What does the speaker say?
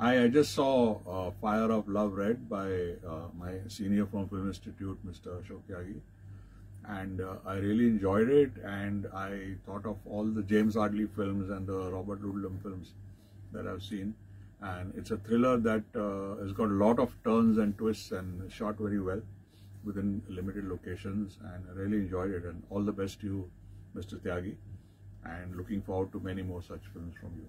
I, I just saw uh, Fire of Love Red by uh, my senior from Film Institute, Mr. Ashok Tyagi. And uh, I really enjoyed it. And I thought of all the James Hadley films and the Robert Ludlum films that I've seen. And it's a thriller that uh, has got a lot of turns and twists and shot very well within limited locations. And I really enjoyed it. And all the best to you, Mr. Tyagi. And looking forward to many more such films from you.